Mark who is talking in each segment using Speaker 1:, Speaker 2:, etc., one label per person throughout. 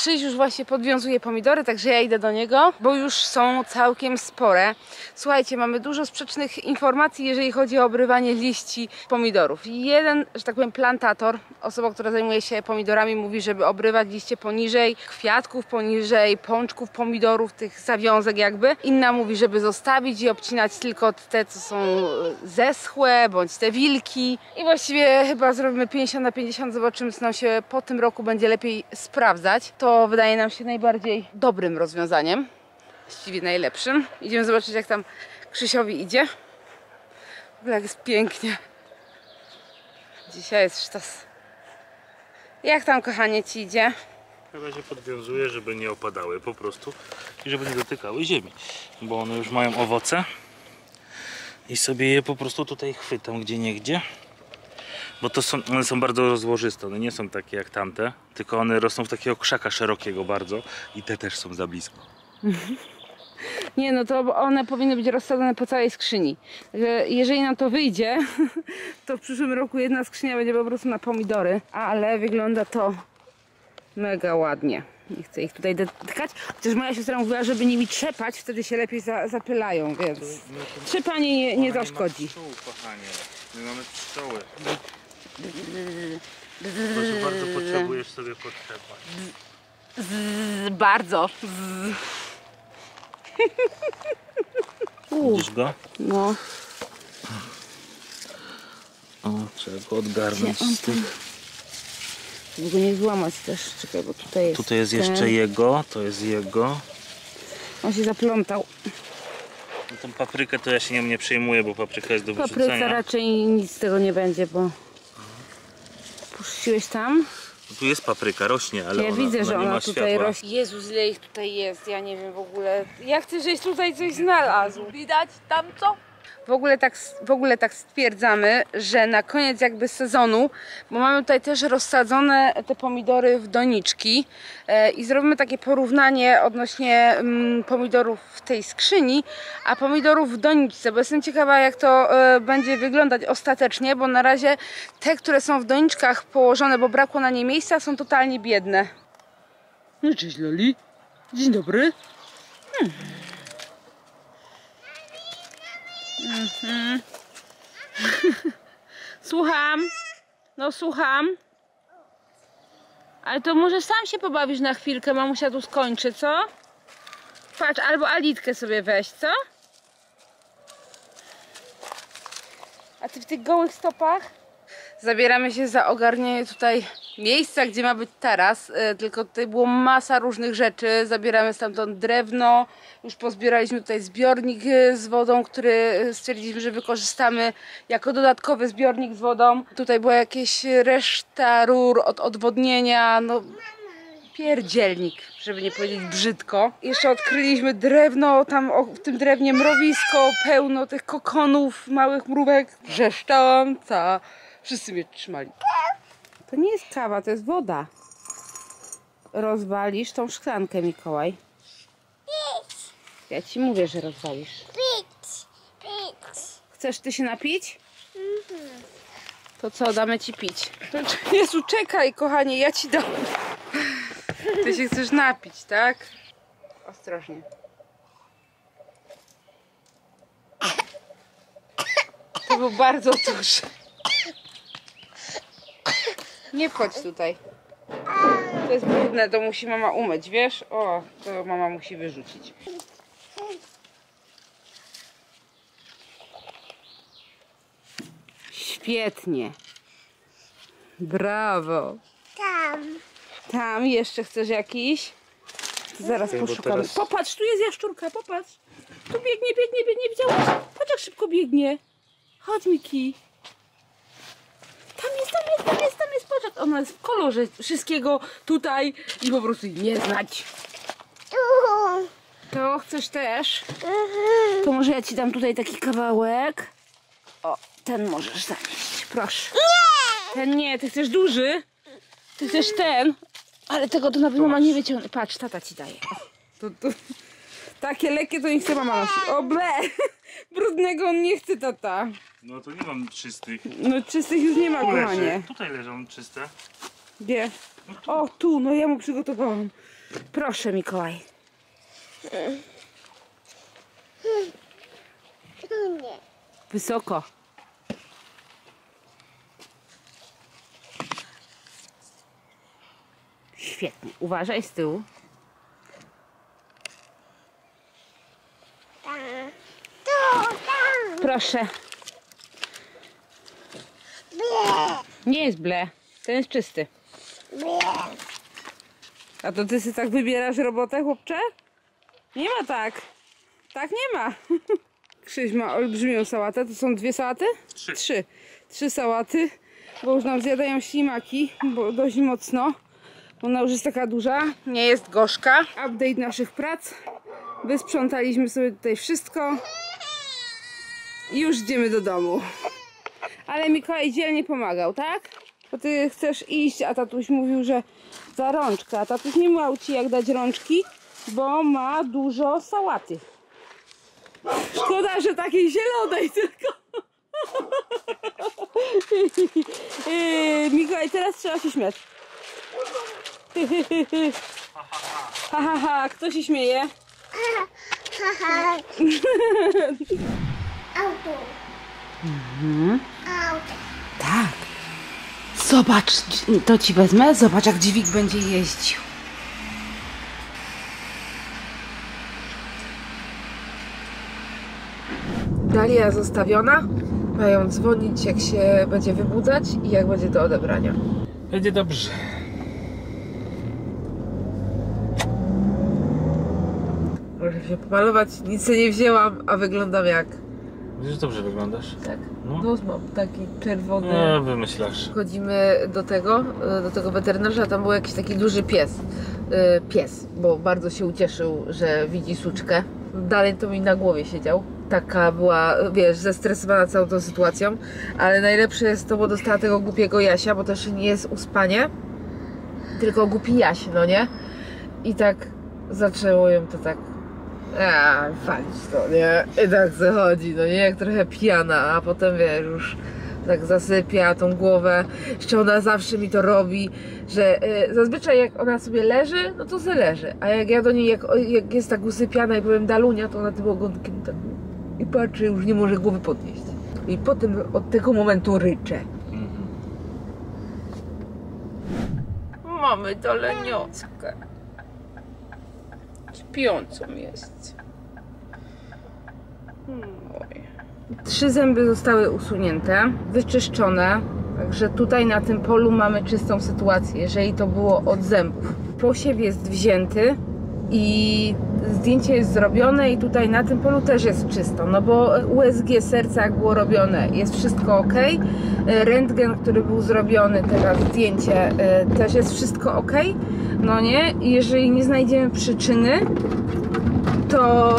Speaker 1: Krzyś już właśnie podwiązuje pomidory, także ja idę do niego, bo już są całkiem spore. Słuchajcie, mamy dużo sprzecznych informacji, jeżeli chodzi o obrywanie liści pomidorów. Jeden, że tak powiem, plantator, osoba, która zajmuje się pomidorami, mówi, żeby obrywać liście poniżej kwiatków, poniżej pączków pomidorów, tych zawiązek jakby. Inna mówi, żeby zostawić i obcinać tylko te, co są zeschłe, bądź te wilki. I właściwie chyba zrobimy 50 na 50, zobaczymy, co nam się po tym roku będzie lepiej sprawdzać. To wydaje nam się najbardziej dobrym rozwiązaniem. Właściwie najlepszym. Idziemy zobaczyć, jak tam Krzysiowi idzie. W ogóle jak jest pięknie. Dzisiaj jest sztos. Jak tam, kochanie, ci idzie?
Speaker 2: Na razie podwiązuję, żeby nie opadały po prostu i żeby nie dotykały ziemi, bo one już mają owoce i sobie je po prostu tutaj chwytam gdzie niegdzie. Bo to są, one są bardzo rozłożyste, one nie są takie jak tamte, tylko one rosną w takiego krzaka szerokiego bardzo i te też są za blisko.
Speaker 1: Nie, no to one powinny być rozsadzone po całej skrzyni. Także jeżeli nam to wyjdzie, to w przyszłym roku jedna skrzynia będzie po prostu na pomidory, ale wygląda to mega ładnie. Nie chcę ich tutaj dotykać, chociaż moja siostra mówiła, żeby nimi trzepać, wtedy się lepiej za, zapylają, więc trzepanie nie, nie zaszkodzi.
Speaker 2: Pszczół, kochanie. My mamy pszczoły. Bardzo, potrzebujesz sobie potrzepać.
Speaker 1: Z, bardzo. Z.
Speaker 2: Widzisz go?
Speaker 1: no.
Speaker 2: O, trzeba go odgarnąć z tych.
Speaker 1: Żeby go nie złamać też. Czekaj, bo tutaj jest
Speaker 2: Tutaj jest
Speaker 1: ten.
Speaker 2: jeszcze jego, to jest jego.
Speaker 1: On się zaplątał.
Speaker 2: No tą paprykę to ja się nią nie przejmuję, bo papryka jest do
Speaker 1: Papryka
Speaker 2: wyrzucenia.
Speaker 1: raczej nic z tego nie będzie, bo puściłeś tam.
Speaker 2: No Tu jest papryka, rośnie, ale
Speaker 1: ja
Speaker 2: ona,
Speaker 1: widzę, że
Speaker 2: nie
Speaker 1: ona
Speaker 2: ma
Speaker 1: tutaj
Speaker 2: światła.
Speaker 1: rośnie. Jezus, ile ich tutaj jest, ja nie wiem w ogóle. Ja chcę, żeś tutaj coś znalazł.
Speaker 3: Widać tam co?
Speaker 1: W ogóle, tak, w ogóle tak stwierdzamy, że na koniec jakby sezonu, bo mamy tutaj też rozsadzone te pomidory w doniczki e, i zrobimy takie porównanie odnośnie mm, pomidorów w tej skrzyni, a pomidorów w doniczce, bo jestem ciekawa jak to e, będzie wyglądać ostatecznie, bo na razie te, które są w doniczkach położone, bo brakło na nie miejsca, są totalnie biedne. No cześć Loli, dzień dobry. Słucham. No słucham. Ale to może sam się pobawisz na chwilkę, mamusia tu skończy, co? Patrz, albo Alitkę sobie weź, co? A ty w tych gołych stopach? Zabieramy się za ogarnianie tutaj miejsca, gdzie ma być taras, e, tylko tutaj było masa różnych rzeczy. Zabieramy stamtąd drewno, już pozbieraliśmy tutaj zbiornik e, z wodą, który stwierdziliśmy, że wykorzystamy jako dodatkowy zbiornik z wodą. Tutaj była jakieś reszta rur od odwodnienia, no pierdzielnik, żeby nie powiedzieć brzydko. Jeszcze odkryliśmy drewno, tam w tym drewnie mrowisko, pełno tych kokonów, małych mrówek. Wrzeszcząca. Wszyscy mnie trzymali. To nie jest kawa, to jest woda. Rozwalisz tą szklankę, Mikołaj. Ja ci mówię, że rozwalisz.
Speaker 3: Pić, pić.
Speaker 1: Chcesz ty się napić? To co, damy ci pić. Jezu, czekaj, kochanie, ja ci dam. Ty się chcesz napić, tak? Ostrożnie. To był bardzo duży. Nie wchodź tutaj. To jest brudne, to musi mama umyć, wiesz? O, to mama musi wyrzucić. Świetnie. Brawo.
Speaker 3: Tam.
Speaker 1: Tam jeszcze chcesz jakiś? Zaraz poszukamy.
Speaker 2: teraz-
Speaker 1: Popatrz, tu jest jaszczurka, popatrz. Tu biegnie, biegnie, biegnie, widziałaś? Patrz jak szybko biegnie. Chodź Miki. Tam jest, tam jest, jak ona jest w kolorze wszystkiego tutaj i po prostu jej nie znać. To chcesz też? To może ja ci dam tutaj taki kawałek. O, ten możesz zanieść, proszę. Nie! Ten nie, ty chcesz duży? Ty chcesz ten? Ale tego to na pewno mama nie wyciągnie. Patrz, tata ci daje. To, to, takie lekkie to nie chce mama nosić. O ble! Brudnego on nie chce tata.
Speaker 2: No to nie mam czystych.
Speaker 1: No czystych już nie ma,
Speaker 2: Tu
Speaker 1: kochanie.
Speaker 2: Tutaj leżą czyste.
Speaker 1: Gdzie? O, tu, no ja mu przygotowałam. Proszę, Mikołaj.
Speaker 3: Nie.
Speaker 1: Wysoko. Świetnie. Uważaj z tyłu.
Speaker 3: Tam. Tu, tam.
Speaker 1: Proszę. Nie jest ble. Ten jest czysty. A to ty sobie tak wybierasz robotę, chłopcze? Nie ma tak. Tak nie ma. Krzyś ma olbrzymią sałatę. To są dwie sałaty?
Speaker 2: Trzy.
Speaker 1: Trzy. Trzy sałaty, bo już nam zjadają ślimaki, bo dość mocno. Ona już jest taka duża, nie jest gorzka. Update naszych prac. Wysprzątaliśmy sobie tutaj wszystko. I już idziemy do domu. Ale Mikołaj dzielnie pomagał, tak? Bo ty chcesz iść, a tatuś mówił, że za rączkę. A tatuś nie miał ci jak dać rączki, bo ma dużo sałaty. Szkoda, że takiej zielonej tylko. Yy, Mikołaj, teraz trzeba się śmiać. Ha, ha, ha, kto się śmieje?
Speaker 3: Auto. Auto.
Speaker 1: Tak. Zobacz, to ci wezmę. Zobacz, jak dźwig będzie jeździł. Dalia zostawiona. Mają dzwonić, jak się będzie wybudzać i jak będzie do odebrania.
Speaker 2: Będzie dobrze.
Speaker 1: Muszę się pomalować. Nic nie wzięłam, a wyglądam jak.
Speaker 2: Widzisz, dobrze wyglądasz.
Speaker 1: Tak.
Speaker 2: No.
Speaker 1: Nos mam taki czerwony.
Speaker 2: No, wymyślasz.
Speaker 1: Chodzimy do tego, e, do tego weterynarza, tam był jakiś taki duży pies. E, Pies, bo bardzo się ucieszył, że widzi suczkę. Dalej to mi na głowie siedział. Taka była, wiesz, zestresowana całą tą sytuacją. Ale najlepsze jest to, bo dostała tego głupiego Jasia, bo też nie jest uspanie, tylko głupi Jaś, no nie? I tak zaczęło ją to tak a, walić to, nie? I tak zachodzi, no nie? Jak trochę pijana, a potem wiesz, już tak zasypia tą głowę. Jeszcze ona zawsze mi to robi, że y, zazwyczaj jak ona sobie leży, no to se leży. A jak ja do niej, jak, jak jest tak usypiana i powiem Dalunia, to ona tym ogonkiem tak i patrzy, już nie może głowy podnieść. I potem od tego momentu ryczę.
Speaker 2: Mhm.
Speaker 1: Mamy doleniockę. Śpiącą jest. Oj. Trzy zęby zostały usunięte, wyczyszczone. Także tutaj na tym polu mamy czystą sytuację, jeżeli to było od zębów. Posiew jest wzięty i zdjęcie jest zrobione i tutaj na tym polu też jest czysto, no bo USG serca jak było robione jest wszystko ok. Rentgen, który był zrobiony, teraz zdjęcie e, też jest wszystko ok. No nie? Jeżeli nie znajdziemy przyczyny, to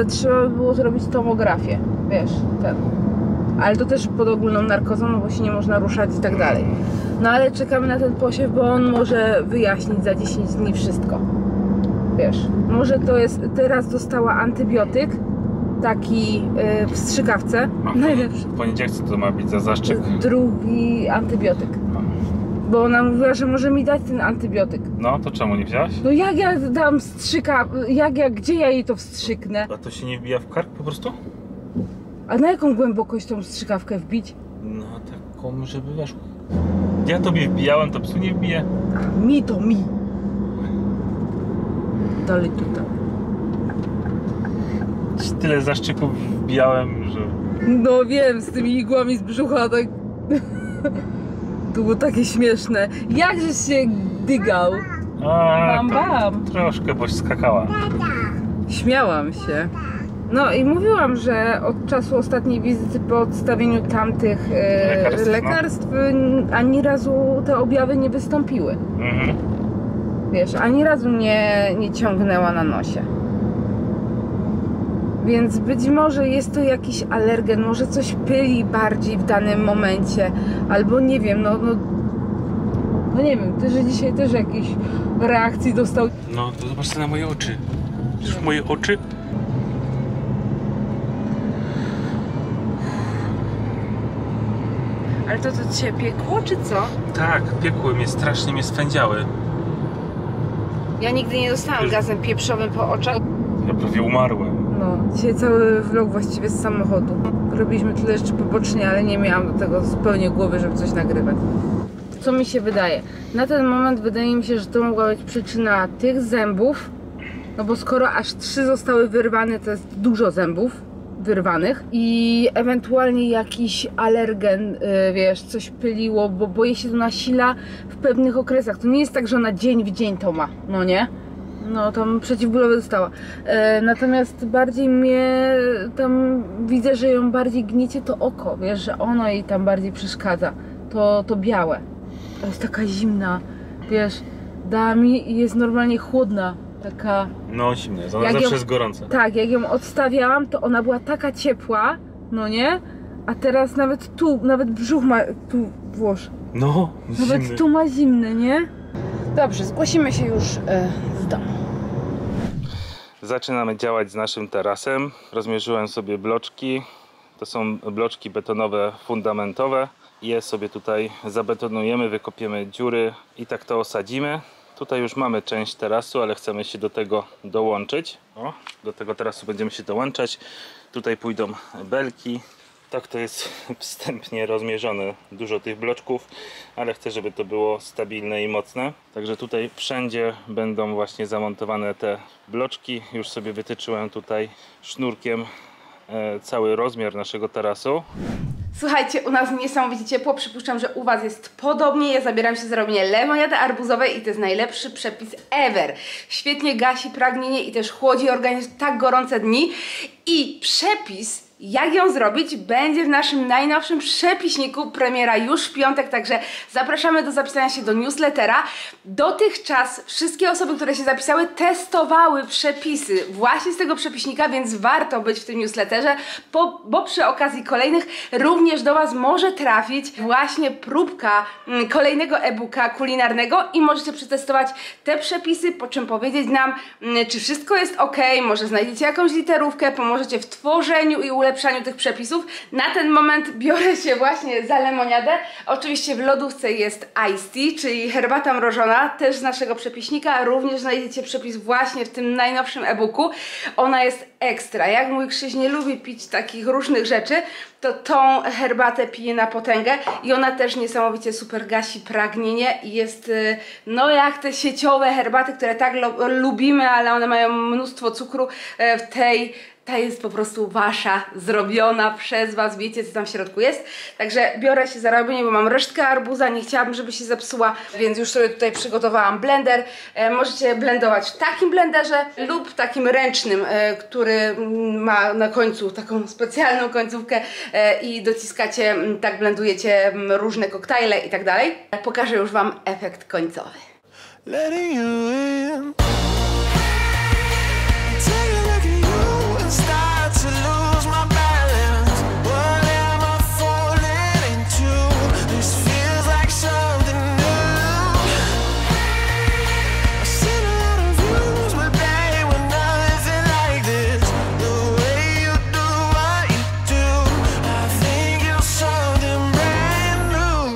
Speaker 1: y, trzeba by było zrobić tomografię, wiesz, ten. Ale to też pod ogólną narkozą, no bo się nie można ruszać i tak dalej. No ale czekamy na ten posiew, bo on może wyjaśnić za 10 dni wszystko. Wiesz, może to jest, teraz dostała antybiotyk, taki y, w strzykawce,
Speaker 2: A
Speaker 1: najlepszy.
Speaker 2: W poniedziałek co to ma być za zaszczyt?
Speaker 1: Drugi antybiotyk. Bo ona mówiła, że może mi dać ten antybiotyk.
Speaker 2: No, to czemu nie wziąłeś?
Speaker 1: No jak ja dam strzyka, jak ja, gdzie ja jej to wstrzyknę?
Speaker 2: A to się nie wbija w kark po prostu?
Speaker 1: A na jaką głębokość tą strzykawkę wbić?
Speaker 2: No, taką, żeby weszło. Ja tobie wbijałem, to psu nie wbije.
Speaker 1: A, mi to mi. Dalej tutaj.
Speaker 2: Tyle zaszczyków wbijałem, że...
Speaker 1: No wiem, z tymi igłami z brzucha tak... To było takie śmieszne. Jakżeś się dygał?
Speaker 2: A,
Speaker 1: Bam, bam.
Speaker 2: Troszkę, boś skakała.
Speaker 1: Śmiałam się. No i mówiłam, że od czasu ostatniej wizyty po odstawieniu tamtych e,
Speaker 2: Lekarstw, no.
Speaker 1: lekarstw n- ani razu te objawy nie wystąpiły.
Speaker 2: Mhm.
Speaker 1: Wiesz, ani razu nie, nie ciągnęła na nosie. Więc być może jest to jakiś alergen, może coś pyli bardziej w danym momencie, albo nie wiem, no, no, no nie wiem, ty, że dzisiaj też jakiejś reakcji dostał.
Speaker 2: No, to zobaczcie na moje oczy. Widzisz moje oczy?
Speaker 1: Ale to to cię piekło, czy co?
Speaker 2: Tak, piekły mnie, strasznie mnie swędziały.
Speaker 1: Ja nigdy nie dostałam gazem pieprzowym po oczach.
Speaker 2: Ja prawie umarłem.
Speaker 1: No, dzisiaj cały vlog właściwie z samochodu. Robiliśmy tyle rzeczy pobocznie, ale nie miałam do tego zupełnie głowy, żeby coś nagrywać. Co mi się wydaje? Na ten moment wydaje mi się, że to mogła być przyczyna tych zębów, no bo skoro aż trzy zostały wyrwane, to jest dużo zębów wyrwanych i ewentualnie jakiś alergen, y, wiesz, coś pyliło, bo boję się to nasila w pewnych okresach. To nie jest tak, że ona dzień w dzień to ma, no nie? No, tam przeciwbólowe dostała. E, natomiast bardziej mnie tam widzę, że ją bardziej gniecie to oko, wiesz, że ono jej tam bardziej przeszkadza. To, to białe. To jest taka zimna, wiesz, da mi i jest normalnie chłodna. Taka.
Speaker 2: No zimne, jest, ona
Speaker 1: Jak
Speaker 2: zawsze
Speaker 1: ją-
Speaker 2: jest gorąca.
Speaker 1: Tak, jak ją odstawiałam, to ona była taka ciepła, no nie? A teraz nawet tu, nawet brzuch ma. Tu włóż.
Speaker 2: No,
Speaker 1: Nawet
Speaker 2: zimny.
Speaker 1: tu ma zimny, nie? Dobrze, zgłosimy się już e, z domu.
Speaker 2: Zaczynamy działać z naszym tarasem. Rozmierzyłem sobie bloczki. To są bloczki betonowe fundamentowe. Je sobie tutaj zabetonujemy, wykopiemy dziury i tak to osadzimy. Tutaj już mamy część tarasu, ale chcemy się do tego dołączyć. O, do tego tarasu będziemy się dołączać. Tutaj pójdą belki. Tak to jest wstępnie rozmierzone dużo tych bloczków, ale chcę, żeby to było stabilne i mocne. Także tutaj wszędzie będą właśnie zamontowane te bloczki. Już sobie wytyczyłem tutaj sznurkiem e, cały rozmiar naszego tarasu.
Speaker 1: Słuchajcie, u nas niesamowicie ciepło. Przypuszczam, że u Was jest podobnie. Ja zabieram się za robienie lemoniady arbuzowej i to jest najlepszy przepis ever. Świetnie gasi pragnienie i też chłodzi organizm tak gorące dni. I przepis, jak ją zrobić, będzie w naszym najnowszym przepiśniku. Premiera już w piątek, także zapraszamy do zapisania się do newslettera. Dotychczas wszystkie osoby, które się zapisały, testowały przepisy właśnie z tego przepiśnika, więc warto być w tym newsletterze, bo, bo przy okazji kolejnych również do Was może trafić właśnie próbka mm, kolejnego e-booka kulinarnego i możecie przetestować te przepisy, po czym powiedzieć nam, mm, czy wszystko jest ok, może znajdziecie jakąś literówkę, pomożecie w tworzeniu i ulepszaniu tych przepisów. Na ten moment biorę się właśnie za lemoniadę. Oczywiście w lodówce jest iced tea, czyli herbata mrożona, też z naszego przepiśnika. Również znajdziecie przepis właśnie w tym najnowszym e-booku. Ona jest ekstra. Jak mój Krzyś nie lubi pić takich różnych rzeczy, to tą herbatę pije na potęgę i ona też niesamowicie super gasi pragnienie i jest y, no jak te sieciowe herbaty, które tak lubimy, ale one mają mnóstwo cukru e, w tej ta jest po prostu wasza, zrobiona przez was, wiecie co tam w środku jest. Także biorę się za robienie, bo mam resztkę arbuza, nie chciałabym, żeby się zepsuła, więc już sobie tutaj przygotowałam blender. E, możecie blendować w takim blenderze lub takim ręcznym, e, który ma na końcu taką specjalną końcówkę e, i dociskacie, tak blendujecie różne koktajle i tak dalej. Pokażę już wam efekt końcowy.
Speaker 4: letting you in.